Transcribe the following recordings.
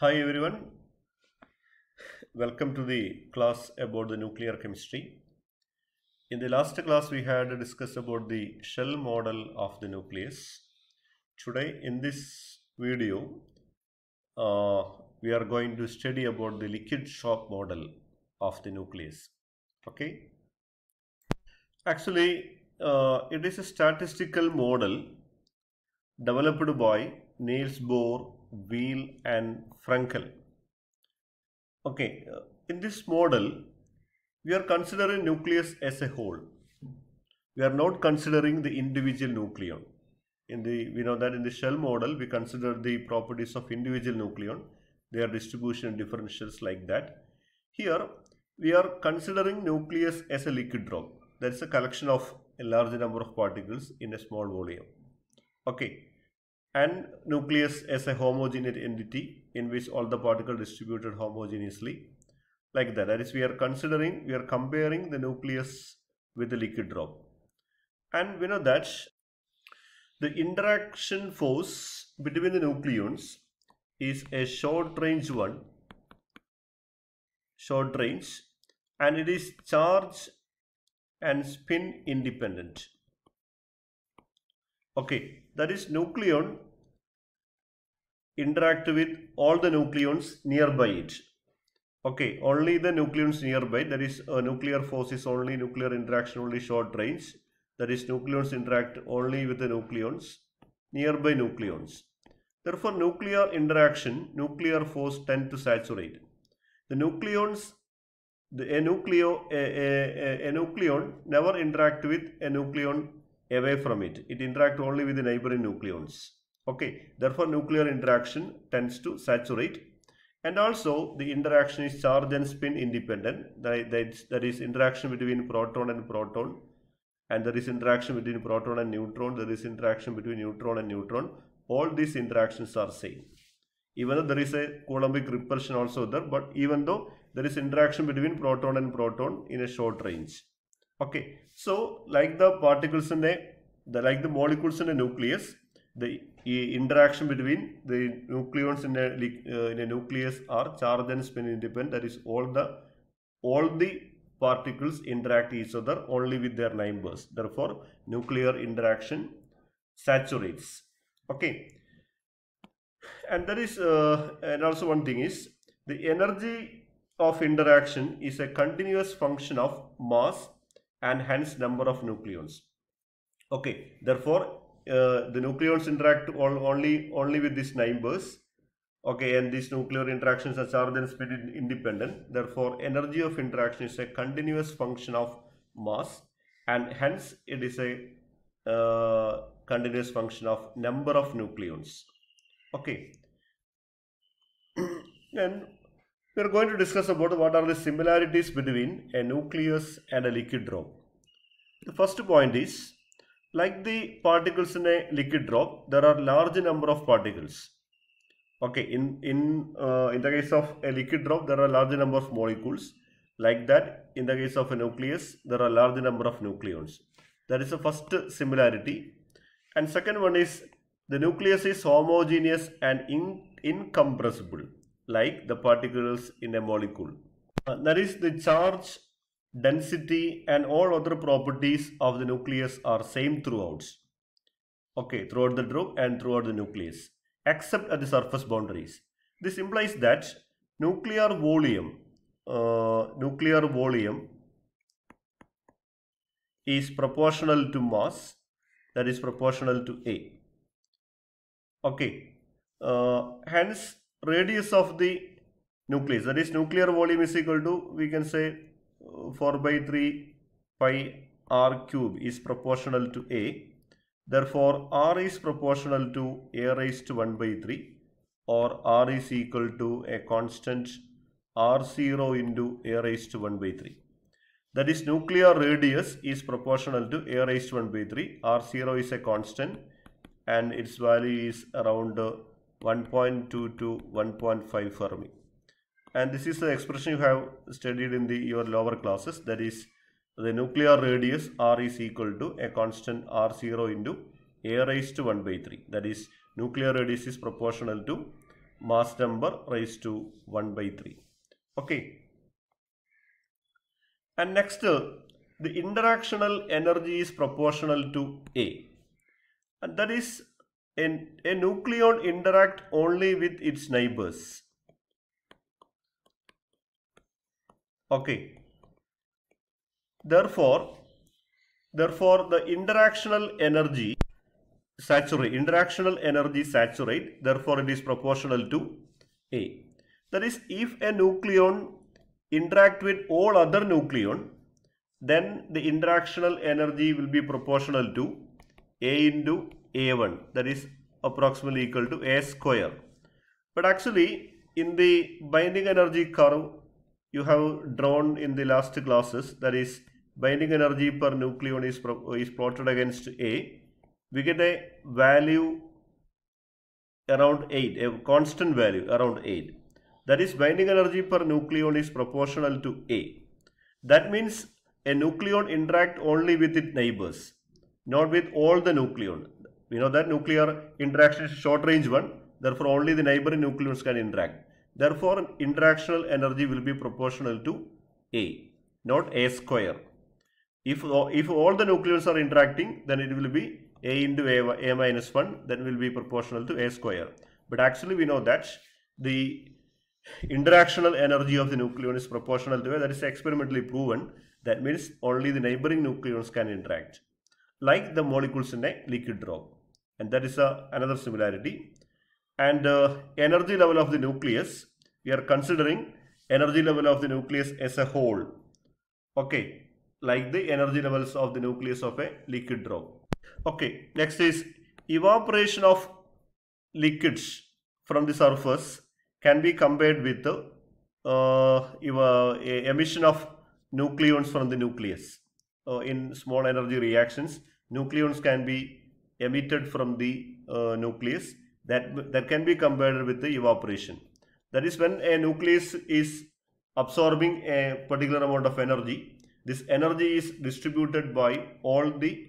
Hi everyone, welcome to the class about the nuclear chemistry. In the last class we had discussed about the shell model of the nucleus. Today in this video uh, we are going to study about the liquid shock model of the nucleus. Okay. Actually uh, it is a statistical model developed by Niels Bohr, Wheeler and Frenkel. Okay, uh, in this model, we are considering nucleus as a whole. We are not considering the individual nucleon. In the we know that in the shell model, we consider the properties of individual nucleon, their distribution differentials like that. Here, we are considering nucleus as a liquid drop. That is a collection of a large number of particles in a small volume. Okay, and nucleus as a homogeneous entity in which all the particles distributed homogeneously. Like that. That is we are considering we are comparing the nucleus with the liquid drop. And we know that the interaction force between the nucleons is a short range one. Short range. And it is charge and spin independent. Okay. That is nucleon interact with all the nucleons nearby it. Okay only the nucleons nearby that is a nuclear force is only nuclear interaction only short range. That is nucleons interact only with the nucleons nearby nucleons. Therefore nuclear interaction nuclear force tend to saturate. The nucleons the a nucleo a, a, a, a nucleon never interact with a nucleon away from it. It interact only with the neighboring nucleons okay therefore nuclear interaction tends to saturate. And also the interaction is charge and spin independent. That is interaction between proton and proton. And there is interaction between proton and neutron. There is interaction between neutron and neutron. All these interactions are same. Even though there is a coulombic repulsion also there but even though there is interaction between proton and proton in a short range. Okay so like the particles in a the like the molecules in a nucleus the interaction between the nucleons in a, uh, in a nucleus are charge and spin independent. That is all the all the particles interact each other only with their neighbors therefore nuclear interaction saturates. Okay. And there is uh, and also one thing is the energy of interaction is a continuous function of mass and hence number of nucleons. Okay. Therefore uh, the nucleons interact only only with these neighbors okay and these nuclear interactions are charge and spin independent. Therefore energy of interaction is a continuous function of mass and hence it is a uh, continuous function of number of nucleons. Okay. And we are going to discuss about what are the similarities between a nucleus and a liquid drop the first point is like the particles in a liquid drop there are large number of particles. Okay in in uh, in the case of a liquid drop there are large number of molecules. Like that in the case of a nucleus there are large number of nucleons. That is the first similarity. And second one is the nucleus is homogeneous and in, incompressible like the particles in a molecule. Uh, that is the charge density and all other properties of the nucleus are same throughout. Okay throughout the drop and throughout the nucleus except at the surface boundaries. This implies that nuclear volume uh, nuclear volume is proportional to mass that is proportional to a. Okay uh, hence radius of the nucleus that is nuclear volume is equal to we can say 4 by 3 pi r cube is proportional to a. Therefore r is proportional to a raised to 1 by 3 or r is equal to a constant r0 into a raised to 1 by 3 that is nuclear radius is proportional to a raised to 1 by 3 r0 is a constant and its value is around 1.2 to 1.5 Fermi and this is the expression you have studied in the your lower classes. That is the nuclear radius r is equal to a constant r0 into a raised to 1 by 3 that is nuclear radius is proportional to mass number raised to 1 by 3 okay. And next uh, the interactional energy is proportional to a. And that is a nucleon interact only with its neighbors okay. Therefore therefore the interactional energy saturate interactional energy saturate therefore it is proportional to a. That is if a nucleon interact with all other nucleon then the interactional energy will be proportional to a into a1 that is approximately equal to a square. But actually in the binding energy curve you have drawn in the last classes that is binding energy per nucleon is, is plotted against a. We get a value around 8 a constant value around 8 that is binding energy per nucleon is proportional to a. That means a nucleon interact only with its neighbors not with all the nucleon. We know that nuclear interaction is short range one therefore only the neighboring nucleons can interact therefore interactional energy will be proportional to a not a square. If if all the nucleons are interacting then it will be a into a, a minus 1 then will be proportional to a square. But actually we know that the interactional energy of the nucleon is proportional to a. That is experimentally proven. That means only the neighboring nucleons can interact like the molecules in a liquid drop and that is a, another similarity. And uh, energy level of the nucleus we are considering energy level of the nucleus as a whole. Okay like the energy levels of the nucleus of a liquid drop. Okay next is evaporation of liquids from the surface can be compared with the uh, emission of nucleons from the nucleus. Uh, in small energy reactions nucleons can be emitted from the uh, nucleus. That that can be compared with the evaporation that is when a nucleus is absorbing a particular amount of energy. This energy is distributed by all the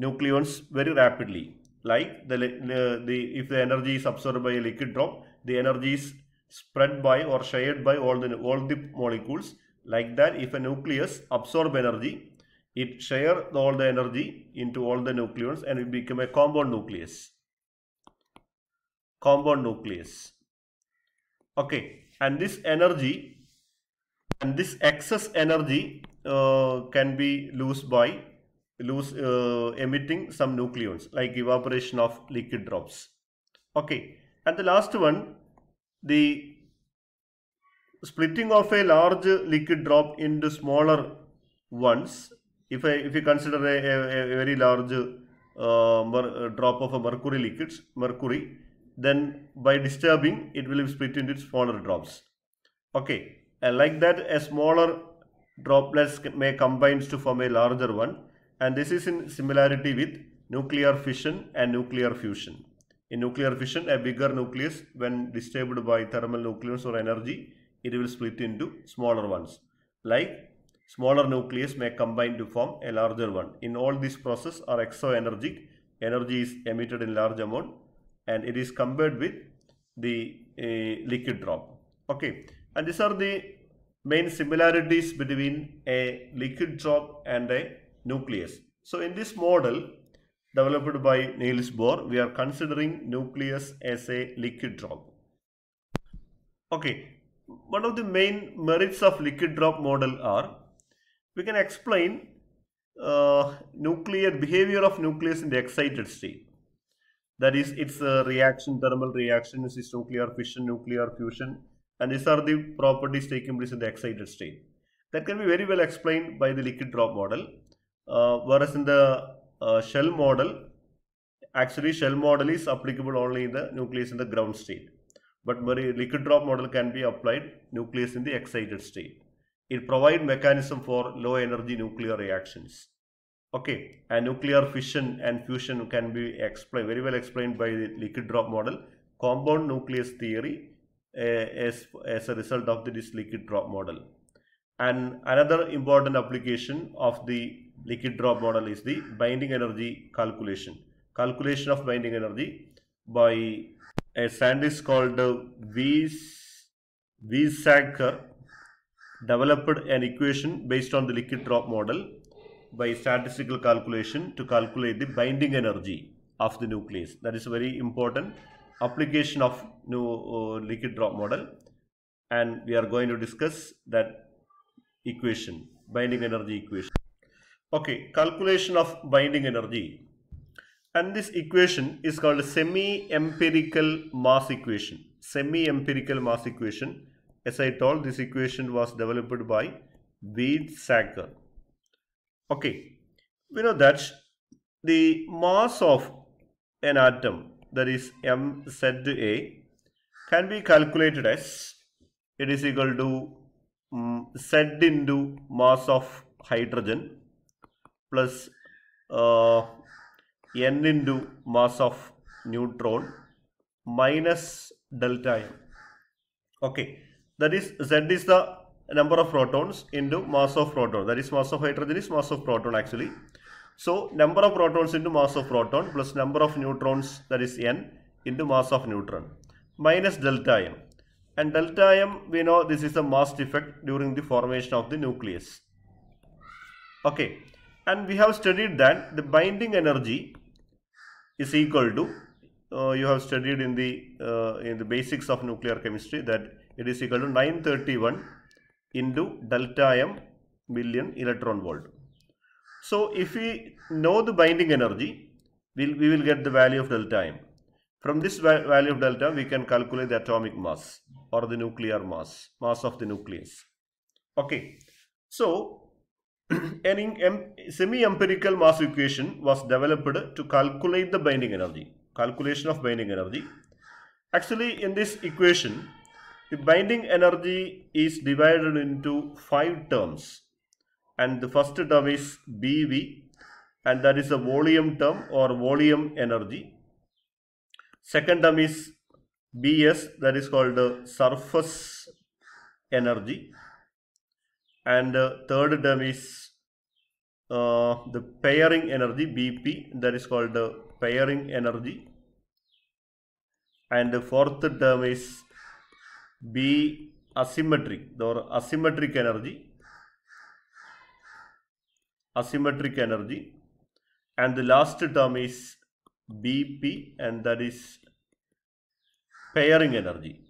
nucleons very rapidly. Like the, the if the energy is absorbed by a liquid drop the energy is spread by or shared by all the all the molecules. Like that if a nucleus absorb energy it share all the energy into all the nucleons and it become a compound nucleus. Compound nucleus okay and this energy and this excess energy uh, can be lost by lose uh, emitting some nucleons like evaporation of liquid drops. Okay and the last one the splitting of a large liquid drop into smaller ones. If I if you consider a, a, a very large uh, drop of a mercury liquids mercury then by disturbing it will be split into smaller drops okay and like that a smaller droplets may combine to form a larger one and this is in similarity with nuclear fission and nuclear fusion. In nuclear fission, a bigger nucleus when disturbed by thermal nucleons or energy, it will split into smaller ones. Like smaller nucleus may combine to form a larger one. In all this process are exoenergic, energy is emitted in large amount and it is compared with the uh, liquid drop. Okay, and these are the main similarities between a liquid drop and a nucleus. So in this model developed by Niels Bohr, we are considering nucleus as a liquid drop. Okay, one of the main merits of liquid drop model are we can explain uh, nuclear behavior of nucleus in the excited state. That is its a reaction, thermal reaction, its nuclear fission, nuclear fusion and these are the properties taking place in the excited state. That can be very well explained by the liquid drop model uh, whereas in the uh, shell model, actually shell model is applicable only in the nucleus in the ground state. But liquid drop model can be applied nucleus in the excited state. It provides mechanism for low energy nuclear reactions. Okay, and nuclear fission and fusion can be explained very well explained by the liquid drop model. Compound nucleus theory uh, as, as a result of this liquid drop model. And another important application of the liquid drop model is the binding energy calculation. Calculation of binding energy by a scientist called uh, Weizsäcker developed an equation based on the liquid drop model by statistical calculation to calculate the binding energy of the nucleus. That is very important application of new uh, liquid drop model and we are going to discuss that equation, binding energy equation. Okay, calculation of binding energy and this equation is called semi-empirical mass equation. Semi-empirical mass equation. As I told, this equation was developed by Weizsäcker. Okay, we know that the mass of an atom that is mza can be calculated as it is equal to um, z into mass of hydrogen plus uh, n into mass of neutron minus delta m. Okay, that is z is the number of protons into mass of proton. That is mass of hydrogen is mass of proton actually. So number of protons into mass of proton plus number of neutrons that is n into mass of neutron minus delta m. And delta m we know this is the mass defect during the formation of the nucleus. Okay, and we have studied that the binding energy is equal to uh, you have studied in the uh, in the basics of nuclear chemistry that it is equal to 931 into delta m million electron volt. So if we know the binding energy, we'll, we will get the value of delta m. From this value of delta, we can calculate the atomic mass or the nuclear mass, mass of the nucleus. Okay, so an semi-empirical mass equation was developed to calculate the binding energy, calculation of binding energy. Actually, in this equation, the binding energy is divided into five terms. And the first term is BV and that is a volume term or volume energy. Second term is BS that is called uh, surface energy. And uh, third term is uh, the pairing energy BP that is called uh, pairing energy. And the fourth term is B asymmetric. Or asymmetric energy. Asymmetric energy. And the last term is BP and that is pairing energy.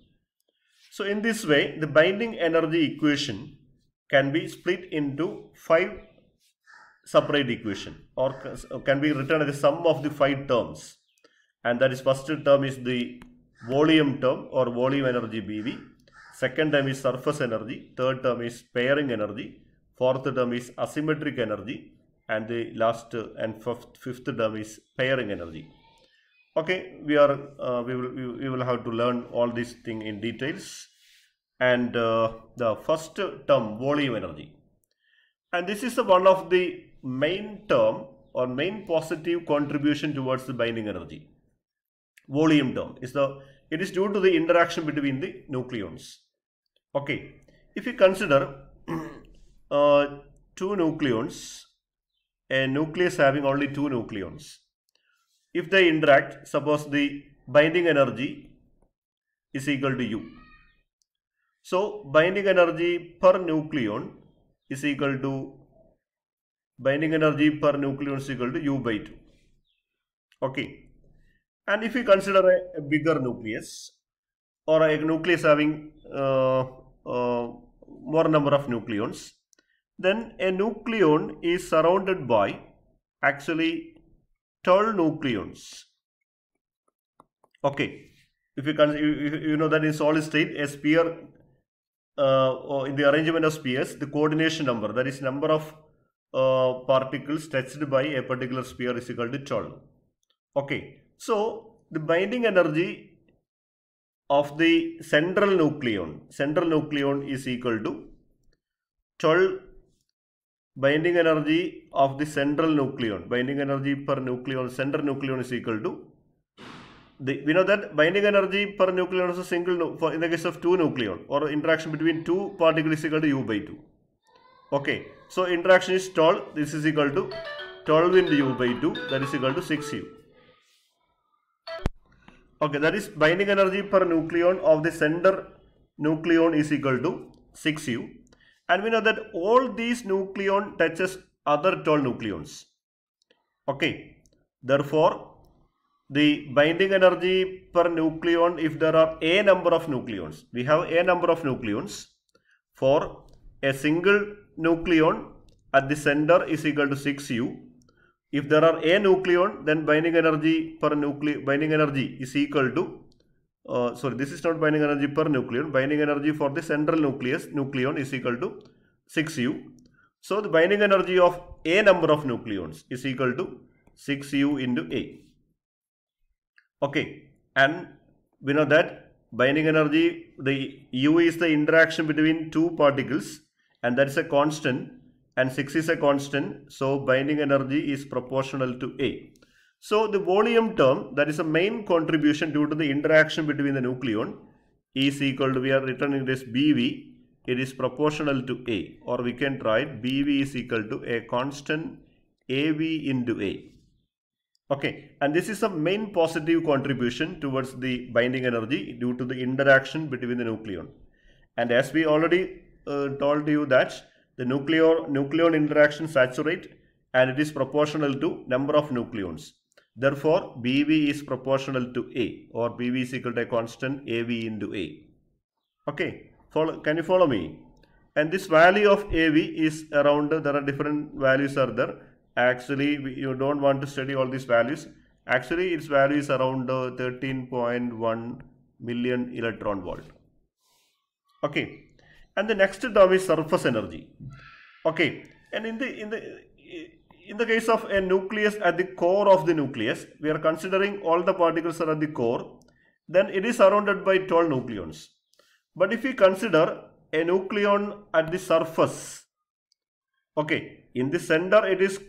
So in this way the binding energy equation can be split into five separate equation or can be written as the sum of the five terms. And that is first term is the volume term or volume energy BV second term is surface energy third term is pairing energy fourth term is asymmetric energy and the last and fifth, fifth term is pairing energy okay we are uh, we will we will have to learn all these thing in details. And uh, the first term volume energy. And this is one of the main term or main positive contribution towards the binding energy volume term. Is the it is due to the interaction between the nucleons. Okay. If you consider uh, two nucleons a nucleus having only two nucleons if they interact suppose the binding energy is equal to u. So binding energy per nucleon is equal to binding energy per nucleon is equal to u by 2 okay and if we consider a, a bigger nucleus or a nucleus having uh, uh, more number of nucleons then a nucleon is surrounded by actually 12 nucleons. Okay. If you can you, you know that in solid state a sphere uh, in the arrangement of spheres the coordination number that is number of uh, particles touched by a particular sphere is equal to 12 okay so the binding energy of the central nucleon central nucleon is equal to 12 binding energy of the central nucleon. Binding energy per nucleon center nucleon is equal to the, we know that binding energy per nucleon is a single for in the case of two nucleon or interaction between two particles is equal to u by 2 okay so interaction is 12 this is equal to 12 into u by 2 that is equal to 6u Okay, that is binding energy per nucleon of the center nucleon is equal to 6u. And we know that all these nucleon touches other 12 nucleons. Okay, therefore the binding energy per nucleon if there are a number of nucleons. We have a number of nucleons for a single nucleon at the center is equal to 6u. If there are a nucleon then binding energy per nucleon binding energy is equal to uh, sorry this is not binding energy per nucleon binding energy for the central nucleus nucleon is equal to 6u. So the binding energy of a number of nucleons is equal to 6u into a. Okay, and we know that binding energy, the U is the interaction between two particles and that is a constant and 6 is a constant. So binding energy is proportional to A. So the volume term that is a main contribution due to the interaction between the nucleon is equal to, we are it as BV, it is proportional to A or we can write BV is equal to a constant AV into A. Okay, and this is a main positive contribution towards the binding energy due to the interaction between the nucleon. And as we already uh, told you that the nuclear nucleon interaction saturate and it is proportional to number of nucleons. Therefore, BV is proportional to A or BV is equal to a constant AV into A. Okay, follow, can you follow me? And this value of AV is around, there are different values are there actually you don't want to study all these values actually its value is around uh, 13.1 million electron volt okay and the next term is surface energy. Okay. And in the in the in the case of a nucleus at the core of the nucleus we are considering all the particles are at the core then it is surrounded by 12 nucleons. But if we consider a nucleon at the surface okay in the center it is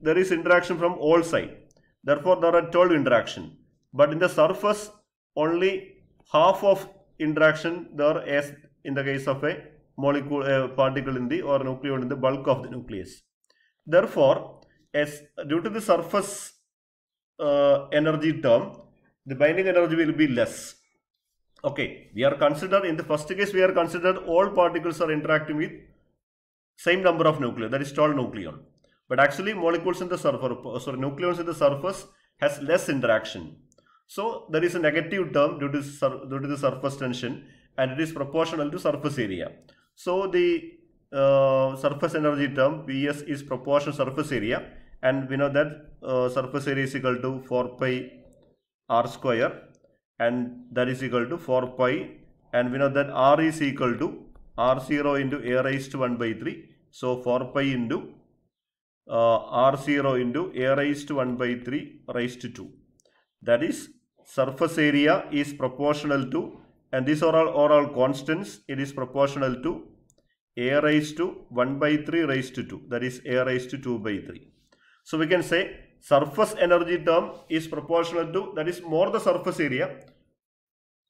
there is interaction from all side. Therefore there are 12 interaction. But in the surface only half of interaction there as in the case of a molecule a particle in the or nucleon in the bulk of the nucleus therefore as due to the surface uh, energy term the binding energy will be less okay we are considered in the first case we are considered all particles are interacting with same number of nuclei, that is 12 nucleon. But actually molecules in the surface, sorry, nucleons in the surface has less interaction. So there is a negative term due to, due to the surface tension and it is proportional to surface area. So the uh, surface energy term Ps is proportional surface area and we know that uh, surface area is equal to 4 pi r square and that is equal to 4 pi and we know that r is equal to r0 into a raised to 1 by 3. So 4 pi into uh, r0 into a raised to 1 by 3 raised to 2. That is surface area is proportional to and these are all, are all constants. It is proportional to a raised to 1 by 3 raised to 2 that is a raised to 2 by 3. So we can say surface energy term is proportional to that is more the surface area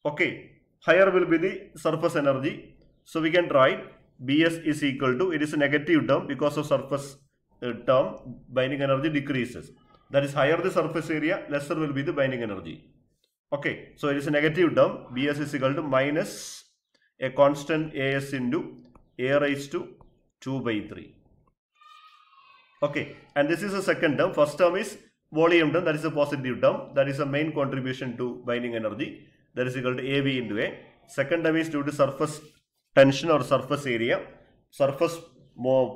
okay higher will be the surface energy so we can write Bs is equal to, it is a negative term because of surface uh, term, binding energy decreases. That is higher the surface area, lesser will be the binding energy. Okay, so it is a negative term, Bs is equal to minus a constant As into A raised to 2 by 3. Okay, and this is the second term. First term is volume term, that is a positive term. That is a main contribution to binding energy. That is equal to AV into A. Second term is due to surface tension or surface area. Surface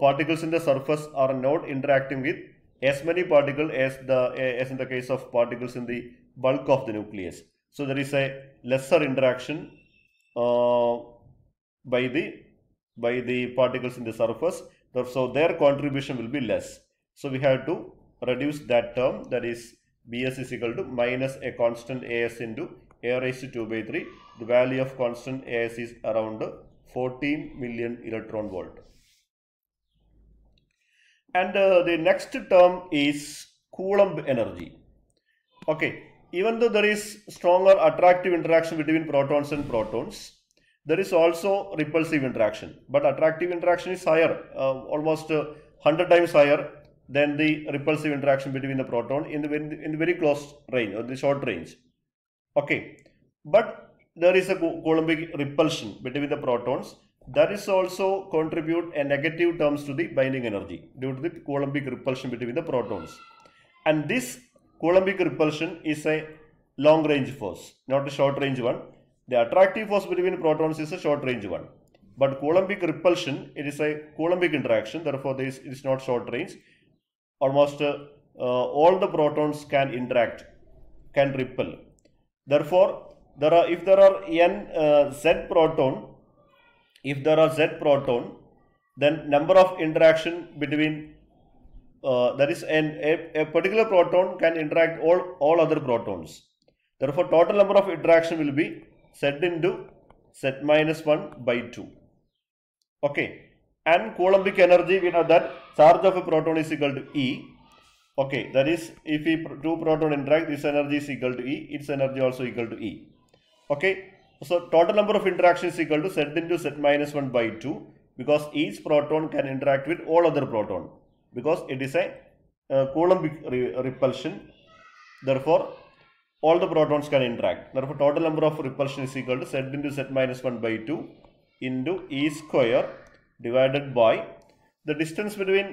particles in the surface are not interacting with as many particles as the as in the case of particles in the bulk of the nucleus. So there is a lesser interaction uh, by the by the particles in the surface. So their contribution will be less. So we have to reduce that term that is Bs is equal to minus a constant As into A raised to 2 by 3. The value of constant As is around 14 million electron volt. And uh, the next term is Coulomb energy. Okay, even though there is stronger attractive interaction between protons and protons, there is also repulsive interaction. But attractive interaction is higher, uh, almost uh, 100 times higher than the repulsive interaction between the proton in the, in the very close range or the short range. okay but there is a coulombic repulsion between the protons that is also contribute a negative terms to the binding energy due to the coulombic repulsion between the protons and this coulombic repulsion is a long range force not a short range one. The attractive force between protons is a short range one. But coulombic repulsion it is a coulombic interaction therefore this is not short range almost uh, uh, all the protons can interact can repel therefore there are if there are n uh, z proton if there are z proton then number of interaction between uh, that is an a, a particular proton can interact all all other protons. Therefore total number of interaction will be z into z minus 1 by 2 okay. And coulombic energy we know that charge of a proton is equal to e. Okay. That is if we two proton interact this energy is equal to e its energy also equal to e. Okay. So total number of interactions is equal to z into z minus 1 by 2 because each proton can interact with all other proton because it is a uh, coulombic re repulsion. Therefore all the protons can interact. Therefore total number of repulsion is equal to z into z minus 1 by 2 into e square divided by the distance between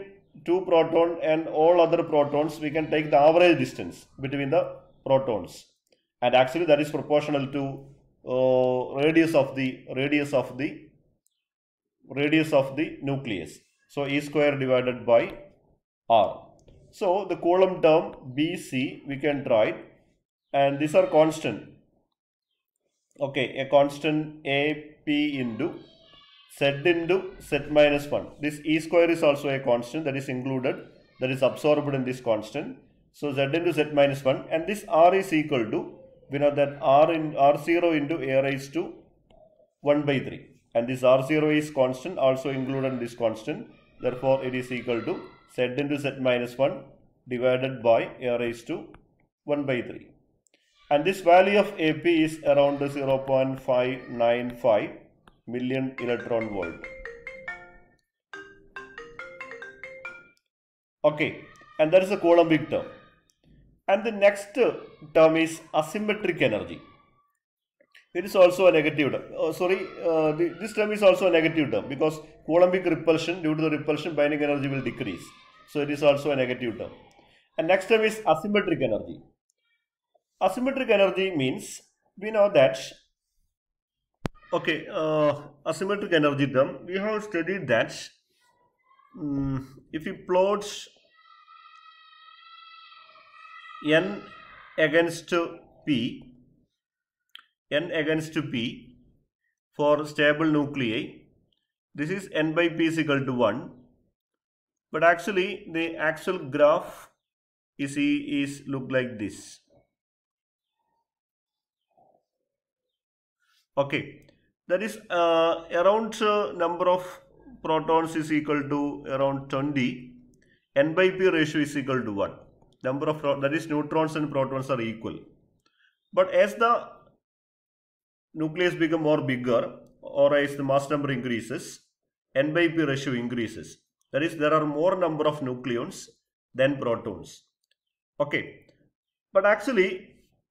two proton and all other protons. We can take the average distance between the protons. And actually that is proportional to uh, radius of the radius of the radius of the nucleus. So e square divided by r. So the coulomb term bc we can write and these are constant. Okay a constant a p into z into z minus 1 this e square is also a constant that is included that is absorbed in this constant. So z into z minus 1 and this r is equal to we know that r in r0 into a raised to 1 by 3 and this r0 is constant also included in this constant. Therefore it is equal to z into z minus 1 divided by a raised to 1 by 3 and this value of ap is around 0.595 million electron volt. Okay and that is a coulombic term. And the next term is asymmetric energy. It is also a negative term. Oh, sorry uh, the, this term is also a negative term because coulombic repulsion due to the repulsion binding energy will decrease so it is also a negative term. And next term is asymmetric energy. Asymmetric energy means we know that okay uh, asymmetric energy term we have studied that um, if we plot n against p n against p for stable nuclei this is n by p is equal to 1 but actually the actual graph you see is look like this. Okay. That is uh, around uh, number of protons is equal to around 20 n by p ratio is equal to 1 number of that is neutrons and protons are equal. But as the nucleus become more bigger or as the mass number increases n by p ratio increases that is there are more number of nucleons than protons. Okay. But actually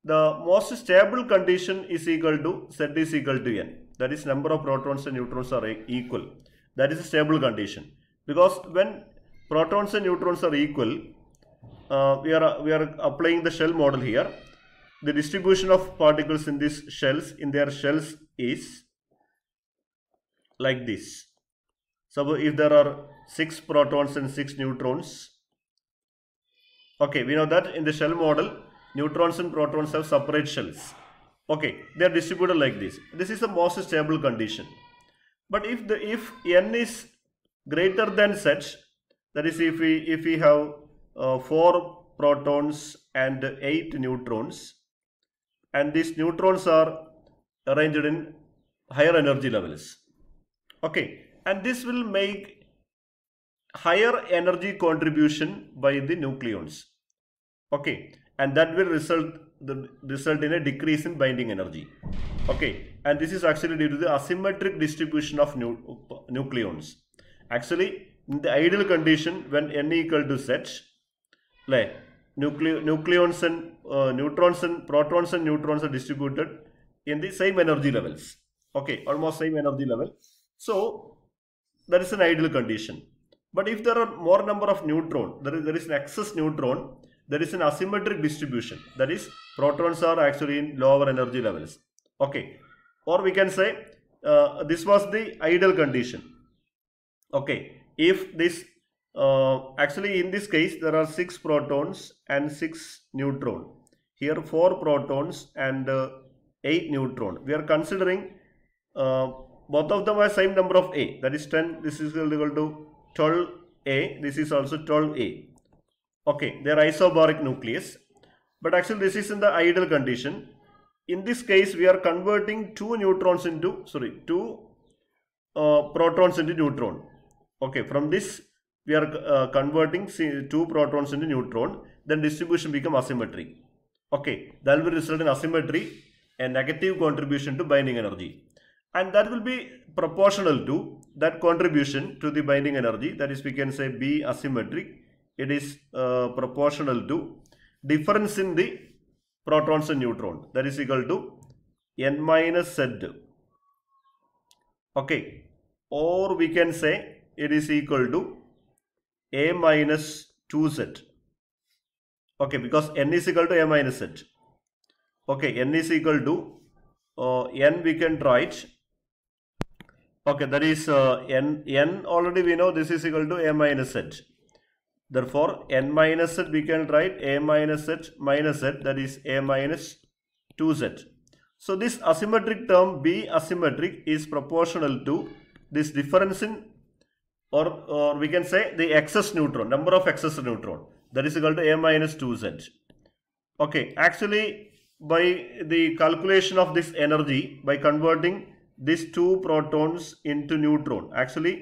the most stable condition is equal to z is equal to n. That is number of protons and neutrons are equal. That is a stable condition. Because when protons and neutrons are equal uh, we are we are applying the shell model here. The distribution of particles in these shells in their shells is like this so if there are six protons and six neutrons okay we know that in the shell model neutrons and protons have separate shells. Okay they are distributed like this. This is the most stable condition. But if the if n is greater than such that is if we if we have uh, four protons and eight neutrons and these neutrons are arranged in higher energy levels. Okay and this will make higher energy contribution by the nucleons. Okay. And that will result the result in a decrease in binding energy. Okay. And this is actually due to the asymmetric distribution of nu nucleons. Actually in the ideal condition when n equal to z like nucle nucleons and uh, neutrons and protons and neutrons are distributed in the same energy levels. Okay, almost same energy level. So that is an ideal condition. But if there are more number of neutron, there is, there is an excess neutron, there is an asymmetric distribution. That is, protons are actually in lower energy levels. Okay, or we can say uh, this was the ideal condition. Okay, if this uh, actually in this case there are six protons and six neutron. Here four protons and uh, eight neutron. We are considering uh, both of them have same number of A. That is 10. This is equal to 12A. This is also 12A. Okay, they are isobaric nucleus. But actually this is in the ideal condition. In this case, we are converting two neutrons into, sorry, two uh, protons into neutron. Okay, from this we are uh, converting two protons into neutron. Then distribution become asymmetric. Okay, that will result in asymmetry and negative contribution to binding energy. And that will be proportional to that contribution to the binding energy. That is, we can say B asymmetric. It is uh, proportional to difference in the protons and neutron that is equal to n minus z. Okay. Or we can say it is equal to a minus 2z okay because n is equal to a minus z. Okay n is equal to uh, n we can write okay that is uh, n n already we know this is equal to a minus z Therefore, n minus z we can write a minus z minus z that is a minus 2z. So this asymmetric term B asymmetric is proportional to this difference in or, or we can say the excess neutron, number of excess neutron that is equal to a minus 2z. Okay, actually by the calculation of this energy by converting these two protons into neutron actually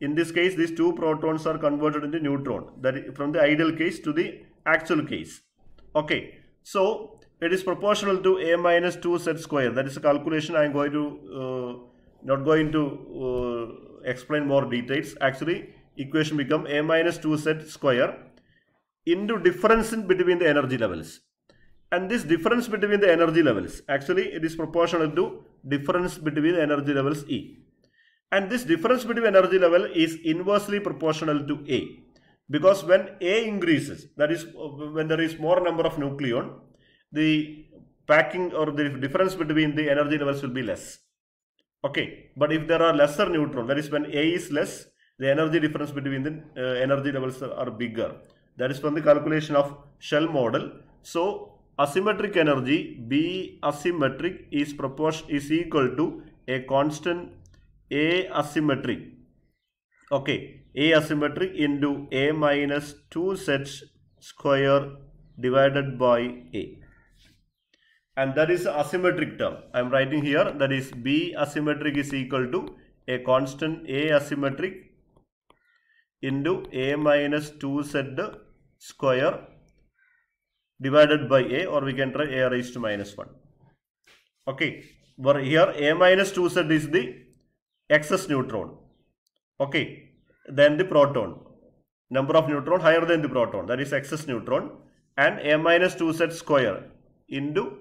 in this case, these two protons are converted into neutron that from the ideal case to the actual case. Okay, so it is proportional to a minus 2 z square. That is a calculation I am going to uh, not going to uh, explain more details. Actually, equation become a minus 2 z square into difference in between the energy levels. And this difference between the energy levels, actually it is proportional to difference between the energy levels E. And this difference between energy level is inversely proportional to A. Because when A increases, that is when there is more number of nucleon, the packing or the difference between the energy levels will be less. Okay, but if there are lesser neutron, that is when A is less, the energy difference between the uh, energy levels are bigger. That is from the calculation of shell model. So asymmetric energy B asymmetric is proportion is equal to a constant a asymmetric. Okay A asymmetric into A minus 2 z square divided by A. And that is asymmetric term. I am writing here that is B asymmetric is equal to a constant A asymmetric into A minus 2z square divided by A or we can try A raised to minus 1 okay but here A minus 2z is the excess neutron. Okay, then the proton. Number of neutron higher than the proton that is excess neutron and a minus 2z square into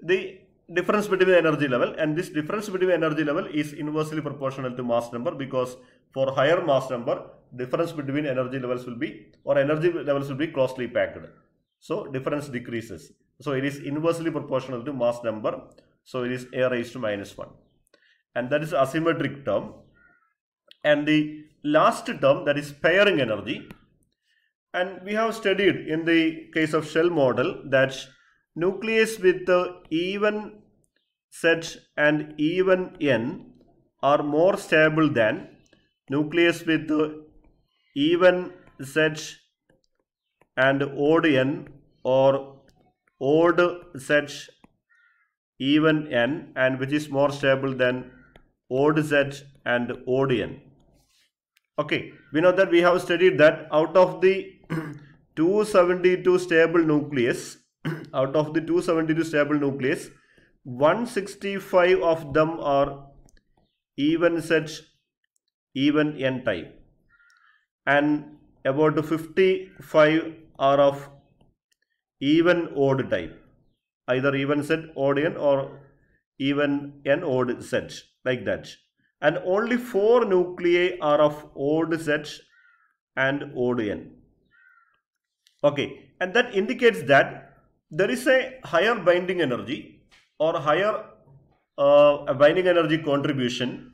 the difference between the energy level and this difference between energy level is inversely proportional to mass number because for higher mass number difference between energy levels will be or energy levels will be closely packed. So difference decreases. So it is inversely proportional to mass number. So it is a raised to minus 1 and that is asymmetric term and the last term that is pairing energy and we have studied in the case of shell model that nucleus with the even Z and even N are more stable than nucleus with the even Z and odd N or odd such even N and which is more stable than odd z and odd n. Okay, we know that we have studied that out of the 272 stable nucleus, out of the 272 stable nucleus, 165 of them are even such even n type and about 55 are of even odd type either even z odd n or even n odd z like that. And only four nuclei are of odd z and odd n. Okay and that indicates that there is a higher binding energy or higher uh, binding energy contribution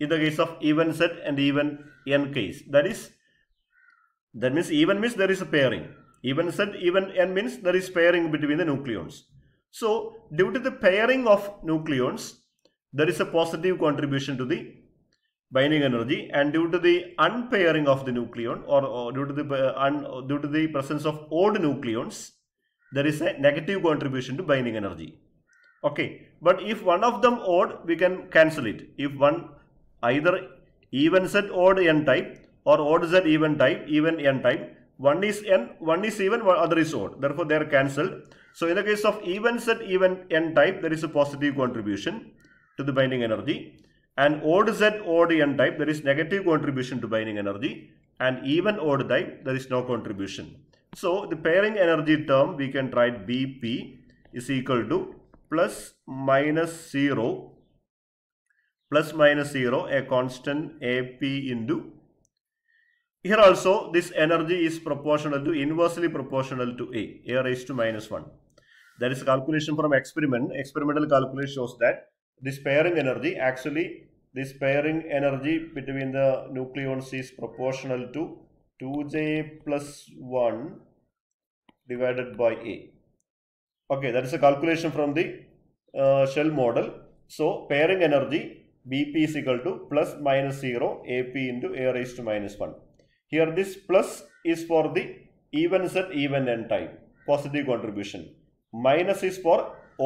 in the case of even z and even n case. That is that means even means there is a pairing even z even n means there is pairing between the nucleons so due to the pairing of nucleons, there is a positive contribution to the binding energy and due to the unpairing of the nucleon or, or due, to the, uh, un, due to the presence of odd nucleons, there is a negative contribution to binding energy. Okay, but if one of them odd, we can cancel it. If one either even Z odd n type or odd Z even type, even n type, one is n, one is even, one other is odd. Therefore, they are cancelled. So in the case of even Z even n type, there is a positive contribution to the binding energy. And odd Z odd n type, there is negative contribution to binding energy. And even odd type, there is no contribution. So the pairing energy term, we can write BP is equal to plus minus 0 plus minus 0 a constant AP into here also this energy is proportional to inversely proportional to A, A raised to minus 1. That is a calculation from experiment. Experimental calculation shows that this pairing energy actually this pairing energy between the nucleons is proportional to 2j plus 1 divided by A. Okay, that is a calculation from the uh, shell model. So, pairing energy BP is equal to plus minus 0 AP into A raised to minus 1. Here this plus is for the even Z even N type, positive contribution. Minus is for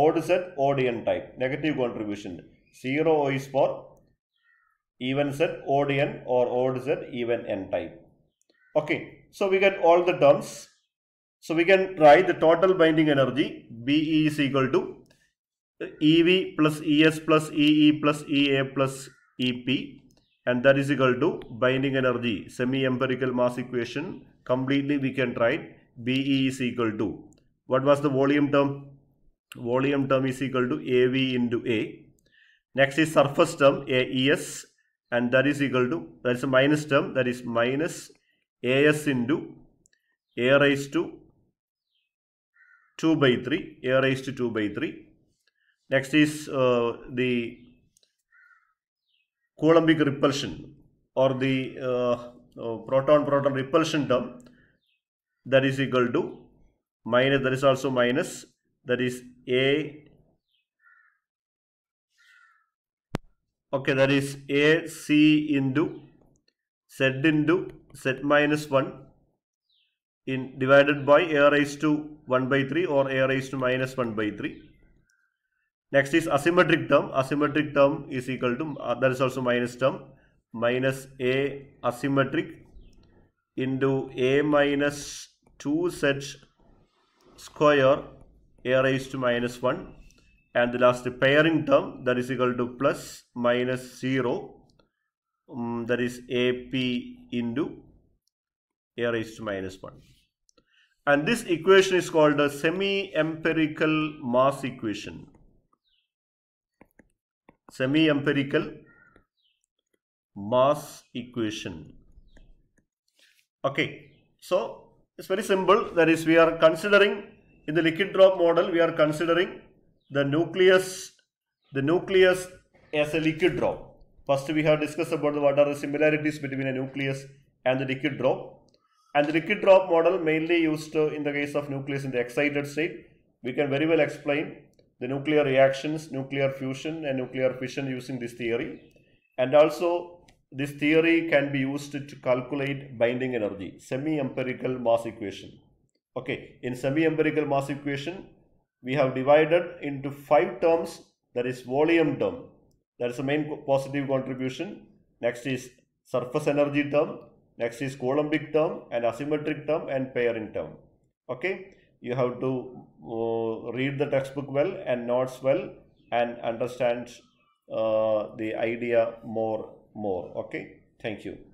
odd Z odd n type negative contribution. 0 is for even Z odd n or odd Z even n type. Okay so we get all the terms. So we can write the total binding energy. BE is equal to EV plus ES plus EE plus EA plus EP and that is equal to binding energy semi-empirical mass equation completely we can write BE is equal to what was the volume term? Volume term is equal to AV into A. Next is surface term AES and that is equal to, that is a minus term, that is minus AS into A raised to 2 by 3, A raised to 2 by 3. Next is uh, the Coulombic repulsion or the uh, uh, proton-proton repulsion term that is equal to minus that is also minus that is a okay that is a c into z into z minus 1 in divided by a raised to 1 by 3 or a raised to minus 1 by 3 next is asymmetric term. Asymmetric term is equal to uh, that is also minus term. Minus a asymmetric into a minus 2 z square a raised to minus 1 and the last pairing term that is equal to plus minus 0 um, that is AP into a raised to minus 1 and this equation is called a semi-empirical mass equation semi-empirical mass equation okay so it's very simple. That is, we are considering in the liquid drop model, we are considering the nucleus, the nucleus as a liquid drop. First, we have discussed about what are the similarities between a nucleus and the liquid drop. And the liquid drop model mainly used in the case of nucleus in the excited state. We can very well explain the nuclear reactions, nuclear fusion and nuclear fission using this theory. And also this theory can be used to calculate binding energy, semi-empirical mass equation. Okay, in semi-empirical mass equation, we have divided into five terms, that is volume term, that is the main positive contribution. Next is surface energy term, next is Coulombic term and asymmetric term and pairing term. Okay, you have to uh, read the textbook well and notes well and understand uh, the idea more more. Okay? Thank you